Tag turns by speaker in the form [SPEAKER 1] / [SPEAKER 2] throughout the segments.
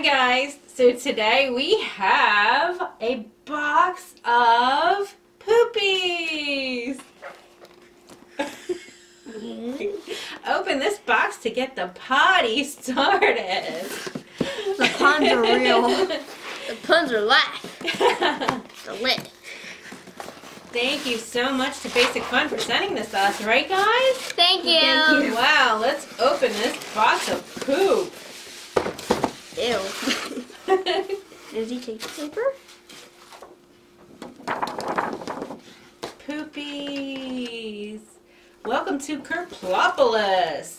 [SPEAKER 1] Hi guys, so today we have a box of Poopeez. Open this box to get the potty started.
[SPEAKER 2] The puns are real. The puns are live. The lid.
[SPEAKER 1] Thank you so much to Basic Fun for sending this to us, right guys?
[SPEAKER 2] Thank you.
[SPEAKER 1] Wow, let's open this box of poop.
[SPEAKER 2] Ew. Does he take the paper?
[SPEAKER 1] Poopeez. Welcome to Kerplopolis.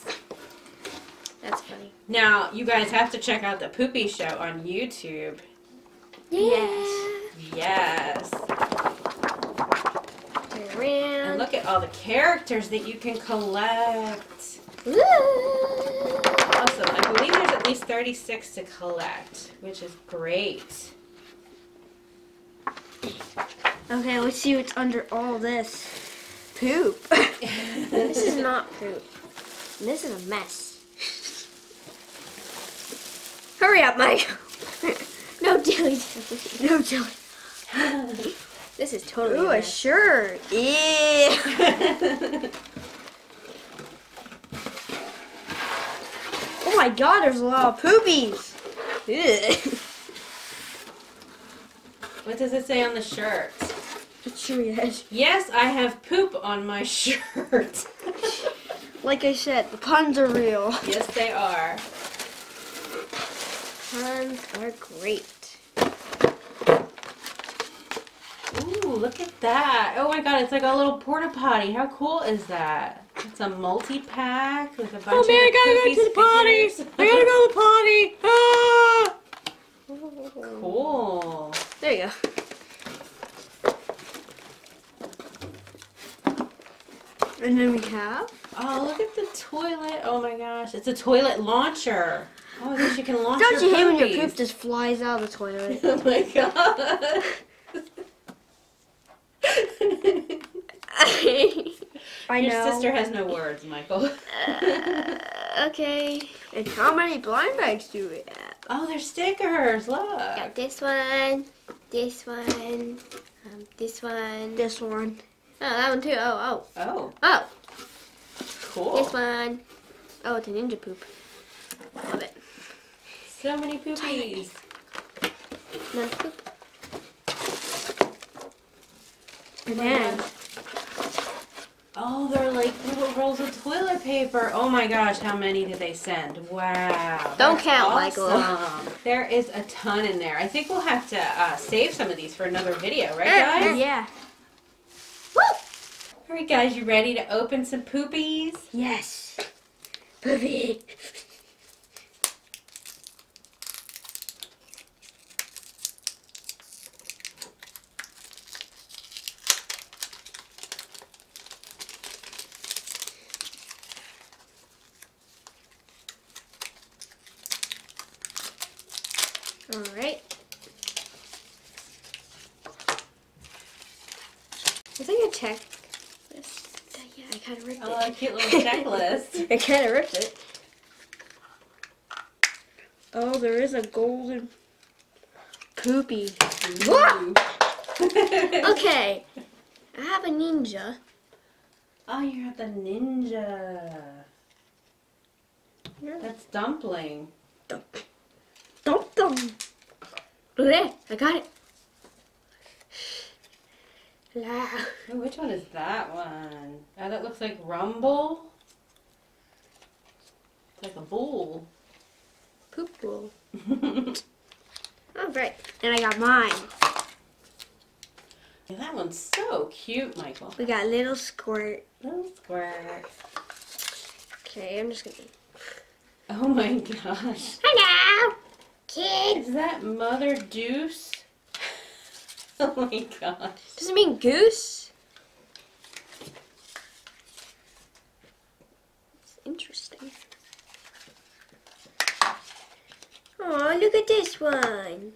[SPEAKER 2] That's funny.
[SPEAKER 1] Now, you guys have to check out the Poopy Show on YouTube.
[SPEAKER 2] Yes.
[SPEAKER 1] Yes. And look at all the characters that you can collect. Awesome. I believe there's at least 36 to collect, which is great.
[SPEAKER 3] Okay, let's see what's under all this. Poop.
[SPEAKER 2] This is not poop. This is a mess. Hurry up, Mike. no dilly dilly.
[SPEAKER 3] no jelly.
[SPEAKER 2] This is totally
[SPEAKER 3] Ooh,
[SPEAKER 2] a
[SPEAKER 3] a shirt. Yeah. my god, there's a lot of poopies.
[SPEAKER 1] What does it say on the shirt?
[SPEAKER 3] Is.
[SPEAKER 1] Yes, I have poop on my shirt.
[SPEAKER 3] Like I said, the puns are real.
[SPEAKER 1] yes, they are.
[SPEAKER 2] Puns are great.
[SPEAKER 1] Ooh, look at that. Oh my god, it's like a little porta potty. How cool is that? It's a multi-pack with a bunch
[SPEAKER 3] Oh
[SPEAKER 1] of
[SPEAKER 3] man, I gotta go to the potty. I gotta go to the potty. Ah.
[SPEAKER 1] Cool.
[SPEAKER 2] There you go.
[SPEAKER 3] And then we have.
[SPEAKER 1] Oh, look at the toilet. Oh my gosh, it's a toilet launcher. Oh, I guess you can launch
[SPEAKER 3] Don't you hate when your poop just flies out of the toilet?
[SPEAKER 1] Oh my god.
[SPEAKER 3] I
[SPEAKER 1] Your
[SPEAKER 3] know.
[SPEAKER 1] sister has no words, Michael.
[SPEAKER 2] Uh, okay.
[SPEAKER 3] And how many blind bags do we have?
[SPEAKER 1] oh, they're stickers. Look.
[SPEAKER 2] Got this one, this one, um, this one.
[SPEAKER 3] This one.
[SPEAKER 2] Oh, that one too. Oh,
[SPEAKER 1] Oh,
[SPEAKER 2] oh, oh.
[SPEAKER 1] cool.
[SPEAKER 2] This one. Oh, it's a ninja poop. Love it.
[SPEAKER 1] So many poopies.
[SPEAKER 2] Another poop.
[SPEAKER 3] And then.
[SPEAKER 1] Oh, they're like little rolls of toilet paper. Oh my gosh, how many did they send? Wow.
[SPEAKER 2] Don't count, Michael.
[SPEAKER 1] awesome. There is a ton in there. I think we'll have to uh, save some of these for another video, right, guys?
[SPEAKER 3] Yeah.
[SPEAKER 2] Woo!
[SPEAKER 1] All right, guys, you ready to open some poopies?
[SPEAKER 3] Yes. Poopy.
[SPEAKER 2] All right. I think I checked this. Yeah, I kind of ripped
[SPEAKER 1] Oh, a
[SPEAKER 2] it.
[SPEAKER 1] cute little checklist.
[SPEAKER 2] I kind of ripped it.
[SPEAKER 3] Oh, there is a golden poopy.
[SPEAKER 2] Okay. I have a ninja.
[SPEAKER 1] Oh, you're at the ninja. That's dumpling.
[SPEAKER 3] Dump them.
[SPEAKER 2] I got it.
[SPEAKER 1] Which one is that one? Oh, that looks like Rumble. It's like a bull.
[SPEAKER 2] Poop roll.
[SPEAKER 1] yeah,
[SPEAKER 2] All right.
[SPEAKER 3] And I got mine.
[SPEAKER 1] that one's so cute, Michael.
[SPEAKER 3] We got little squirt.
[SPEAKER 1] Little squirt.
[SPEAKER 2] Okay, I'm just gonna.
[SPEAKER 1] Oh my gosh.
[SPEAKER 2] Hello, kids.
[SPEAKER 1] Is that Mother Deuce? oh my gosh.
[SPEAKER 2] Does it mean goose? It's interesting. Oh, look at this one.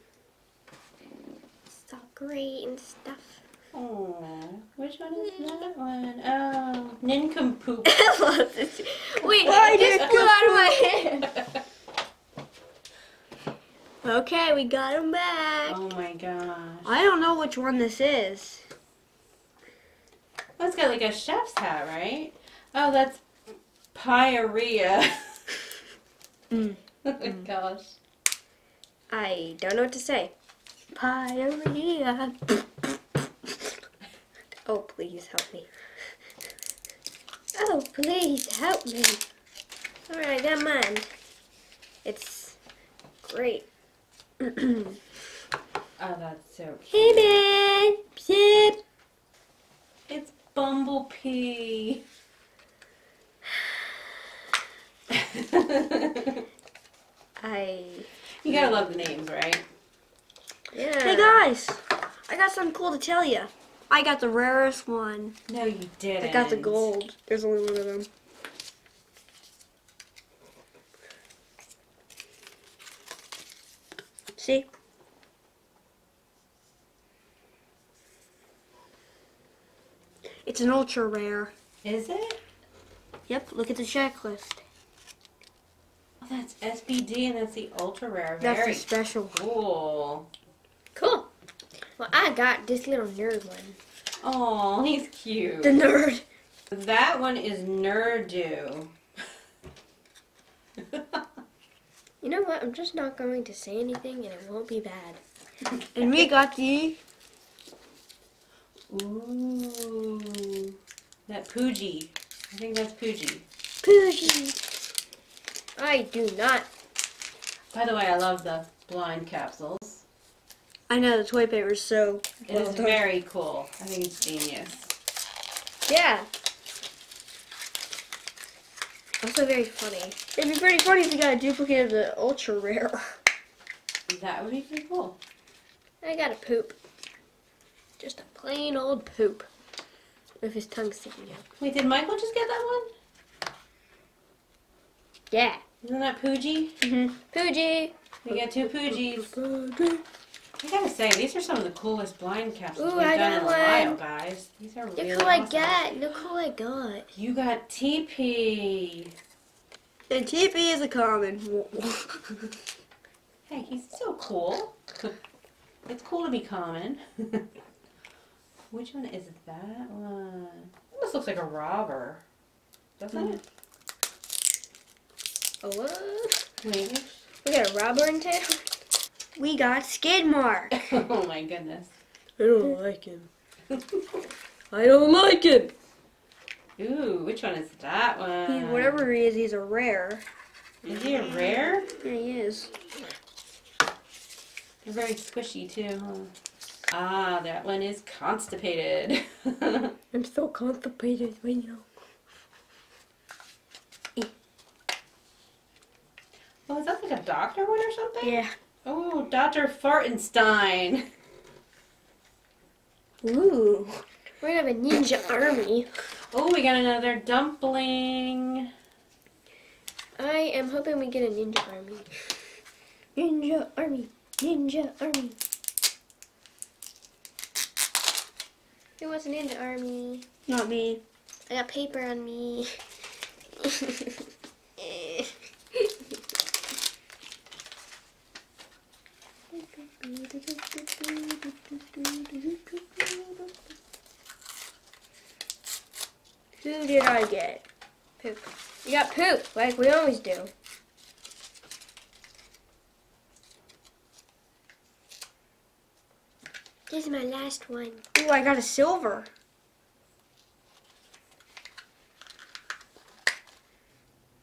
[SPEAKER 2] It's all great and stuff.
[SPEAKER 1] Oh, which one is that one? Oh, nincompoop.
[SPEAKER 2] Wait,
[SPEAKER 3] Why
[SPEAKER 2] just flew out of my hand. Okay, we got him back.
[SPEAKER 1] Oh my gosh.
[SPEAKER 3] I don't know which one this is.
[SPEAKER 1] It's got like a chef's hat, right? Oh, that's pyorrhea.
[SPEAKER 3] Mm.
[SPEAKER 1] oh my gosh.
[SPEAKER 2] I don't know what to say. Pioneer. oh, please help me. Oh, please help me. Alright, I got mine. It's great. Hey
[SPEAKER 1] Oh, that's so cute.
[SPEAKER 2] man, Zip.
[SPEAKER 1] It's Bumblebee.
[SPEAKER 2] I
[SPEAKER 1] you gotta love the names, right?
[SPEAKER 2] yeah.
[SPEAKER 3] Hey guys, I got something cool to tell you. I got the rarest one.
[SPEAKER 1] No, you didn't.
[SPEAKER 3] I got the gold. There's only one of them. See? It's an ultra rare.
[SPEAKER 1] Is it?
[SPEAKER 3] Yep, look at the checklist.
[SPEAKER 1] Oh, that's SBD and that's the ultra rare.
[SPEAKER 3] That's
[SPEAKER 1] Very
[SPEAKER 3] the special.
[SPEAKER 1] cool.
[SPEAKER 2] Cool. Well, I got this little nerd one.
[SPEAKER 1] Oh, he's cute.
[SPEAKER 3] The nerd.
[SPEAKER 1] That one is Nerdu.
[SPEAKER 2] You know what? I'm just not going to say anything and it won't be bad.
[SPEAKER 3] And we got the
[SPEAKER 1] Ooh. That Pooji. I think that's Pooji.
[SPEAKER 2] Poogie. I do not.
[SPEAKER 1] By the way, I love the blind capsules.
[SPEAKER 3] I know the toy paper is so
[SPEAKER 1] It
[SPEAKER 3] well
[SPEAKER 1] is
[SPEAKER 3] done.
[SPEAKER 1] very cool. I think it's genius.
[SPEAKER 2] Yeah. Also very funny.
[SPEAKER 3] It'd be pretty funny if you got a duplicate of the ultra rare.
[SPEAKER 1] That would be pretty cool.
[SPEAKER 2] I got a poop. Just a plain old poop. With his tongue sticking out.
[SPEAKER 1] Wait, did Michael just get that one?
[SPEAKER 2] Yeah.
[SPEAKER 1] Isn't that Pooji?
[SPEAKER 3] Mm-hmm.
[SPEAKER 2] Poogie.
[SPEAKER 1] We got two Poojis. I gotta say, these are some of the coolest blind capsules
[SPEAKER 2] Ooh,
[SPEAKER 1] we've
[SPEAKER 2] I
[SPEAKER 1] done in a while, guys. These are
[SPEAKER 2] Look
[SPEAKER 1] really
[SPEAKER 2] who I got. Look who I got.
[SPEAKER 1] You got TP.
[SPEAKER 3] And TP is a common.
[SPEAKER 1] Hey, he's so cool. it's cool to be common. Which one is that one? This looks like a robber. Doesn't hmm. it?
[SPEAKER 2] Oh, what?
[SPEAKER 1] Maybe.
[SPEAKER 2] We got a robber in town?
[SPEAKER 3] We got Skidmark.
[SPEAKER 1] oh my goodness.
[SPEAKER 3] I don't like him. I don't like him.
[SPEAKER 1] Ooh, which one is that one?
[SPEAKER 3] He's whatever he is, he's a rare.
[SPEAKER 1] Is he a rare?
[SPEAKER 3] Yeah, he is.
[SPEAKER 1] They're very squishy too, huh? Ah, that one is constipated.
[SPEAKER 2] I'm so constipated right now.
[SPEAKER 1] oh, is that like a doctor one or something?
[SPEAKER 3] Yeah.
[SPEAKER 1] Oh, Dr. Fartenstein.
[SPEAKER 3] Ooh.
[SPEAKER 2] We're gonna have a ninja army.
[SPEAKER 1] Oh, we got another dumpling.
[SPEAKER 2] I am hoping we get a ninja army. Ninja army. Ninja army. Who wants a ninja army?
[SPEAKER 3] Not me.
[SPEAKER 2] I got paper on me.
[SPEAKER 3] Who did I get?
[SPEAKER 2] poop. You got poop, like we always do. This is my last one.
[SPEAKER 3] Ooh, I got a silver.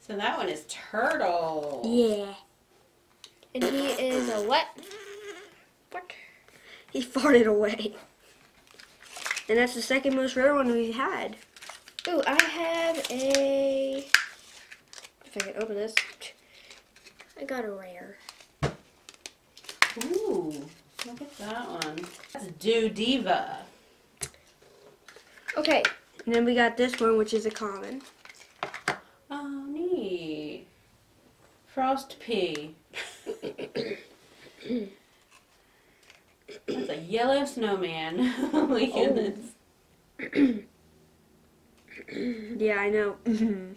[SPEAKER 1] So that one is turtle.
[SPEAKER 3] Yeah.
[SPEAKER 2] And he is a what? What?
[SPEAKER 3] He farted away. And that's the second most rare one we've had.
[SPEAKER 2] Ooh, I have a.
[SPEAKER 3] If I can open this.
[SPEAKER 2] I got a rare.
[SPEAKER 1] Ooh, look at that one. That's Do Diva.
[SPEAKER 2] Okay,
[SPEAKER 3] And then we got this one, which is a common.
[SPEAKER 1] Oh, neat. Frost Pea. That's a yellow snowman. oh my goodness.
[SPEAKER 3] Yeah, I know.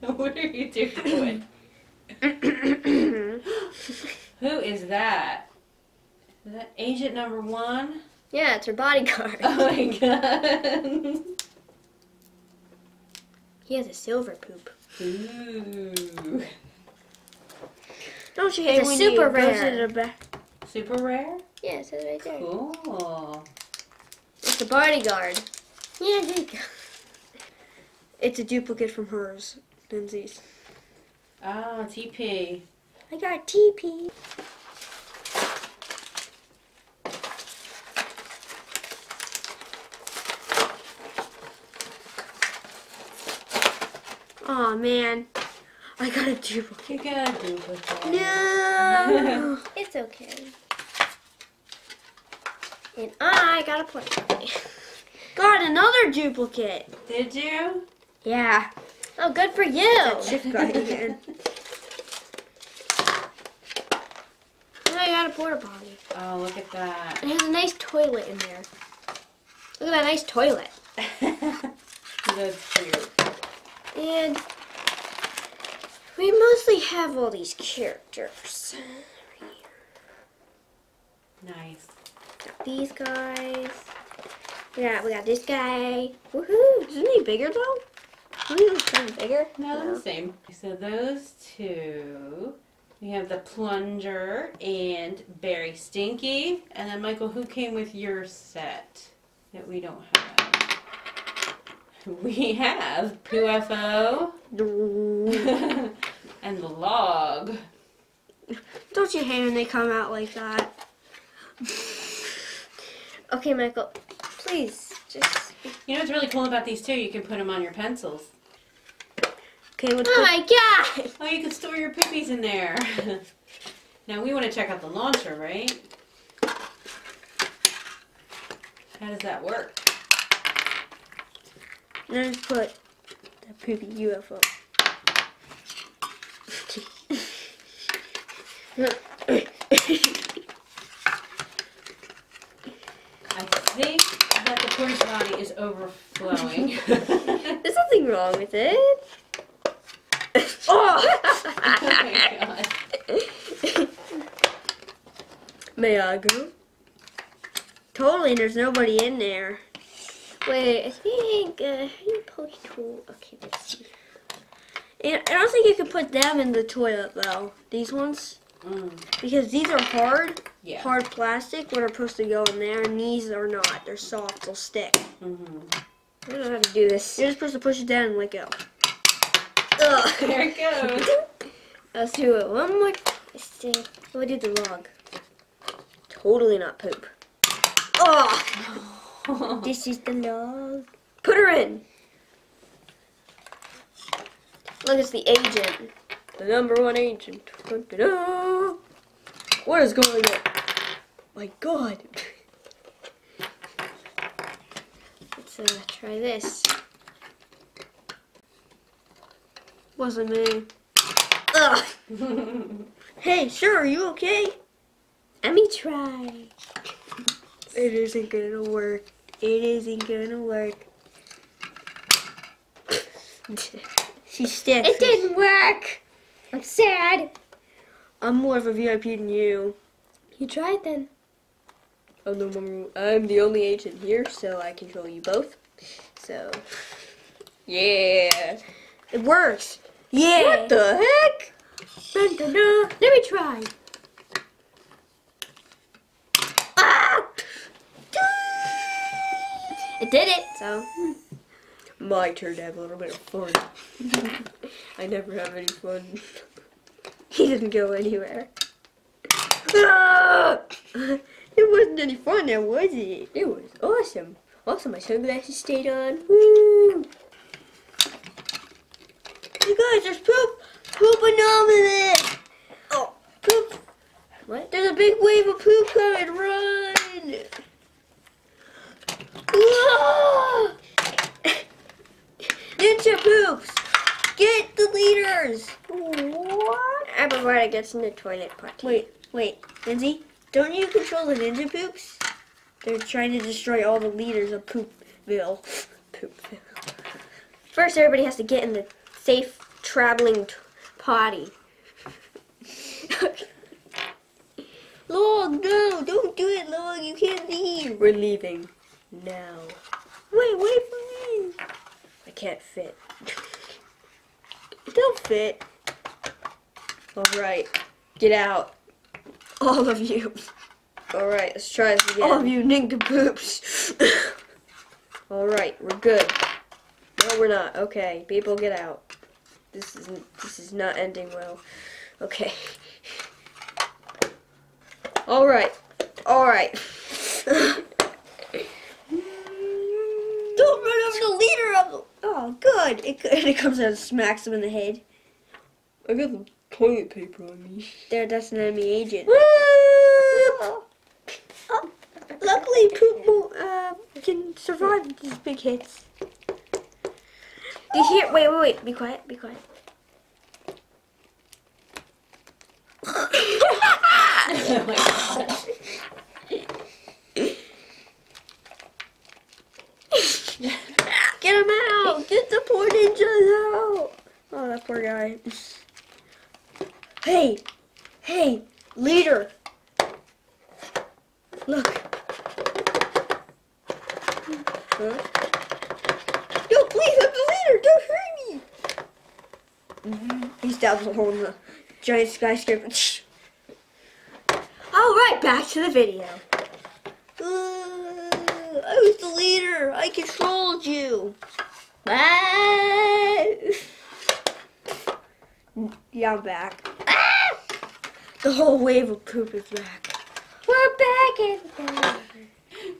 [SPEAKER 1] What are you doing? Who is that? Is that agent number one?
[SPEAKER 2] Yeah, it's her bodyguard.
[SPEAKER 1] Oh my god.
[SPEAKER 2] He has a silver poop.
[SPEAKER 1] Ooh.
[SPEAKER 3] Don't you hate
[SPEAKER 2] It's
[SPEAKER 3] when
[SPEAKER 2] super
[SPEAKER 3] you go
[SPEAKER 2] rare.
[SPEAKER 3] to the?
[SPEAKER 1] Super rare?
[SPEAKER 2] Yeah, it says right there.
[SPEAKER 1] Cool.
[SPEAKER 2] It's the bodyguard. Yeah, there you go.
[SPEAKER 3] It's a duplicate from hers, Lindsey's.
[SPEAKER 1] Ah, TP.
[SPEAKER 2] I got TP.
[SPEAKER 3] Oh man, I got a duplicate.
[SPEAKER 1] You gotta do with that.
[SPEAKER 3] No.
[SPEAKER 2] It's okay. And I got a Playboy.
[SPEAKER 3] Got another duplicate.
[SPEAKER 1] Did you?
[SPEAKER 3] Yeah,
[SPEAKER 2] Oh, good for you.
[SPEAKER 3] that shift again.
[SPEAKER 2] I got a porta potty.
[SPEAKER 1] Oh, look at that.
[SPEAKER 2] It has a nice toilet in there. Look at that nice toilet.
[SPEAKER 1] That's cute.
[SPEAKER 2] And we mostly have all these characters.
[SPEAKER 1] Nice.
[SPEAKER 2] Got these guys. We got, we got this guy. Woohoo!
[SPEAKER 3] Isn't he bigger though?
[SPEAKER 2] He looks kind of bigger.
[SPEAKER 1] No, they're the same. So those two. We have the plunger and Berry Stinky. And then Michael, who came with your set that we don't have? We have Puffo and the log.
[SPEAKER 3] Don't you hate when they come out like that?
[SPEAKER 2] Okay, Michael, please just.
[SPEAKER 1] You know what's really cool about these too? You can put them on your pencils.
[SPEAKER 3] Okay, let's
[SPEAKER 2] Oh my god!
[SPEAKER 1] Oh, you can store your poopies in there. now we want to check out the launcher, right? How does that work?
[SPEAKER 3] let's put the poopy UFO.
[SPEAKER 1] I think that the porta potty is overflowing.
[SPEAKER 2] There's nothing wrong with it.
[SPEAKER 3] oh!
[SPEAKER 1] oh my god.
[SPEAKER 3] May I go? Totally, there's nobody in there.
[SPEAKER 2] Wait, I think. Uh, how do you poke tool? Okay, let's see.
[SPEAKER 3] And I don't think you can put them in the toilet though. These ones,
[SPEAKER 1] Mm,
[SPEAKER 3] because these are hard,
[SPEAKER 1] yeah.
[SPEAKER 3] hard plastic. What are supposed to go in there, and these are not. They're soft. They'll stick.
[SPEAKER 1] hmm
[SPEAKER 2] I don't know how to do this.
[SPEAKER 3] You're just supposed to push it down and let go. Ugh.
[SPEAKER 1] There it goes.
[SPEAKER 2] Let's do it one more. Let's see. We'll do the log. Totally not poop.
[SPEAKER 3] Oh,
[SPEAKER 2] This is the log. Put her in. Look, it's the agent.
[SPEAKER 3] the number one agent. What is going on? My God.
[SPEAKER 2] Uh, try this.
[SPEAKER 3] Wasn't me. Ugh. Hey, sure, are you okay?
[SPEAKER 2] Let me try.
[SPEAKER 3] It isn't gonna work. It isn't gonna work. She's stiff.
[SPEAKER 2] It didn't work. I'm sad.
[SPEAKER 3] I'm more of a VIP than you.
[SPEAKER 2] You tried then.
[SPEAKER 3] I'm the, I'm the only agent here, so I control you both. So, yeah. It works. Yeah.
[SPEAKER 2] What
[SPEAKER 3] the heck?
[SPEAKER 2] Dun, dun, dun. Let me try. Ah! It did it. So
[SPEAKER 3] My turn to have a little bit of fun. I never have any fun. He didn't go anywhere. Ah! It wasn't any fun now, was it? It was awesome. Also, my sunglasses stayed on. Woo! You guys, there's poop! Poop anomaly! Oh, poop!
[SPEAKER 2] what?
[SPEAKER 3] There's a big wave of poop coming! Run! Whoa! Ninja poops! Get the leaders!
[SPEAKER 2] What? Uh, I before it gets in the toilet potty.
[SPEAKER 3] Wait, wait, Lindsey, don't you control the ninja poops? They're trying to destroy all the leaders of Poopville. Poopville.
[SPEAKER 2] First, everybody has to get in the safe traveling potty.
[SPEAKER 3] Log, no, don't do it, Log, you can't leave. We're leaving now. Wait, wait for me. I can't fit. Don't fit. All right, get out. All of you. All right, let's try this again. All of you nincompoops. All right, we're good. No, we're not. Okay, people, get out. This is this is not ending well. Okay. All right. All right. Don't run over the leader of the. Oh, good. It it comes out and smacks him in the head. I got the toilet paper on me. There, that's an enemy agent. Oh, luckily, Poop uh, can survive these big hits. Do you hear? Wait, wait, wait. Be quiet. Be quiet.
[SPEAKER 1] Oh.
[SPEAKER 3] Get him out! Get the poor ninjas out! Oh, that poor guy. Hey! Hey! Leader! Look. Huh? No, please, I'm the leader! Don't hurt me! He's down the hole in the giant skyscraper. Alright, back to the video. Uh, I was the leader. I controlled you. Ah! Yeah, I'm back. The whole wave of poop is back. We're back in the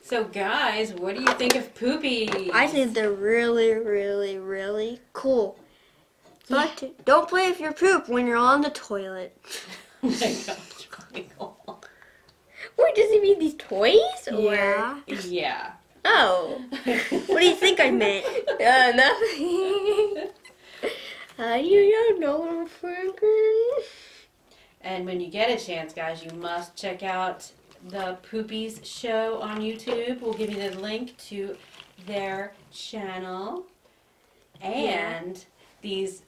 [SPEAKER 1] So guys, what do you think of Poopy?
[SPEAKER 3] I think they're really, really, really cool. But don't play with your poop when you're on the toilet.
[SPEAKER 1] Oh my gosh, Michael.
[SPEAKER 3] Wait, does he mean these toys? Or?
[SPEAKER 2] Yeah.
[SPEAKER 1] Yeah.
[SPEAKER 3] Oh. What do you think I meant? Uh, nothing. How do you know, Franklin?
[SPEAKER 1] And when you get a chance, guys, you must check out the Poopeez show on YouTube. We'll give you the link to their channel. And these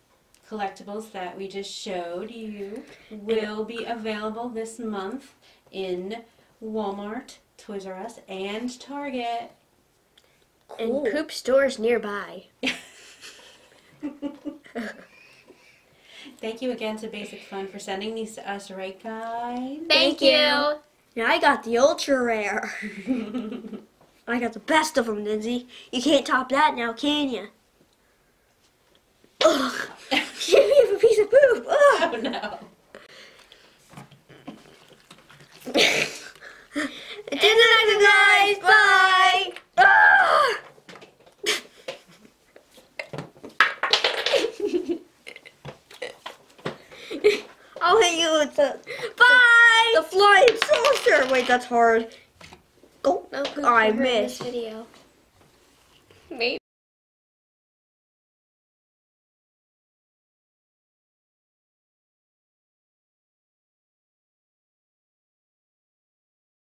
[SPEAKER 1] collectibles that we just showed you will be available this month in Walmart, Toys R Us, and Target.
[SPEAKER 3] And poop stores nearby.
[SPEAKER 1] Thank you again to Basic Fun for sending these to us, right, guys?
[SPEAKER 2] Thank you.
[SPEAKER 3] Now I got the ultra rare. I got the best of them, Lindsey. You can't top that now, can you? Ugh. Give me a piece of poop. Oh, Ugh.
[SPEAKER 1] oh no.
[SPEAKER 3] Until next time, guys. Bye. Ah! I'll hit you with the bye. The flying saucer. Wait, that's hard. Oh,
[SPEAKER 2] No
[SPEAKER 3] I
[SPEAKER 2] for her in
[SPEAKER 3] missed.
[SPEAKER 2] this video.